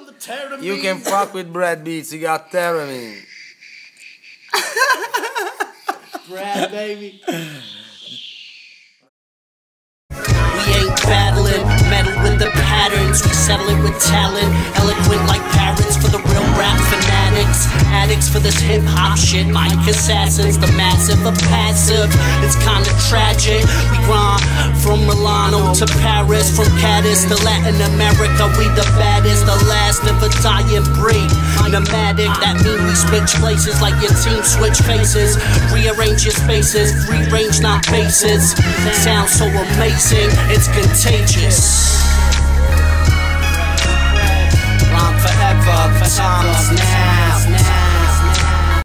on the theremin. You can fuck with Brad Beats, you got theremin. Brad, baby. We ain't battling, meddle with the patterns. We settle it with talent, eloquent like parrots for the real rap fanatics. Addicts for this hip hop shit, mic assassins, the massive, the passive. It's kinda tragic. We grind from Milano to Paris, from Cadiz to Latin America. We the baddest, dying breed. Nomadic, that mean we switch places like your team switch faces. Rearrange your spaces, free range, not bases. Sounds so amazing, it's contagious.